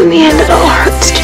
in the end, it all hurts